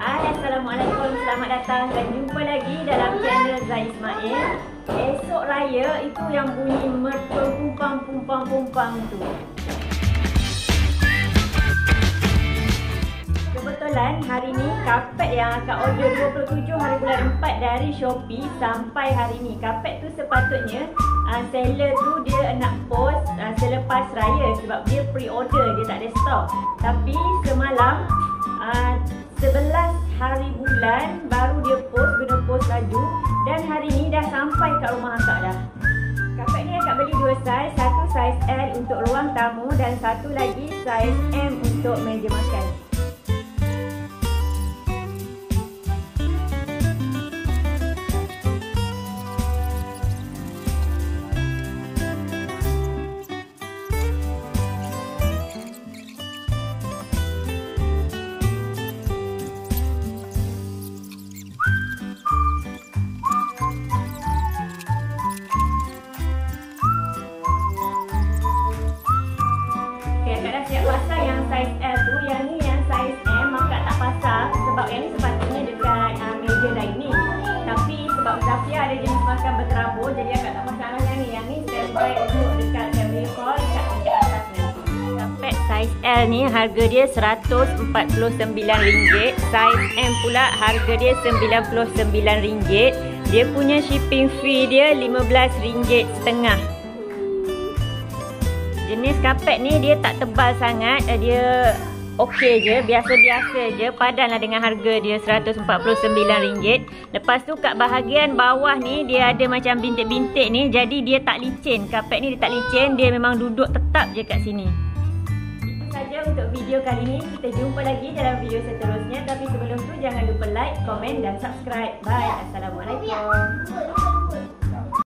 Hai, Assalamualaikum. Selamat datang dan jumpa lagi dalam channel Zai Ismail. Esok raya itu yang bunyi mertua pumpang pumpang pumpang tu. Kebetulan hari ni kapet yang akan order 27 hari bulan 4 dari Shopee sampai hari ni. Kapet tu sepatutnya uh, seller tu dia nak post uh, selepas raya sebab dia pre-order, dia tak ada stok. Tapi semalam uh, 11 hari bulan baru dia post guna post laju dan hari ni dah sampai kat rumah akak dah. Kapet ni akak beli dua saiz, satu saiz L untuk ruang tamu dan satu lagi saiz M untuk meja makan. Berterabur jadi akak tak pasang lah yang ni. Yang ni standby untuk dekat family hall dekat tingkat atas. Kapet saiz L ni harga dia RM149. Saiz M pula harga dia RM99. Dia punya shipping fee dia RM15 setengah. Jenis kapet ni dia tak tebal sangat Dia okey je Biasa-biasa je. Padanlah dengan harga dia RM149 Lepas tu kat bahagian bawah ni Dia ada macam bintik-bintik ni. Jadi dia tak licin. Kapet ni dia tak licin Dia memang duduk tetap je kat sini. Saja untuk video kali ni. Kita jumpa lagi dalam video seterusnya. Tapi sebelum tu jangan lupa like, komen dan subscribe. Bye. Assalamualaikum